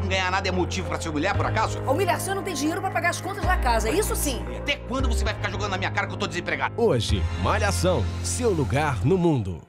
Não ganhar nada é motivo pra ser mulher, por acaso? A humilhação não tem dinheiro pra pagar as contas da casa, é isso sim. E até quando você vai ficar jogando na minha cara que eu tô desempregado? Hoje, Malhação, seu lugar no mundo.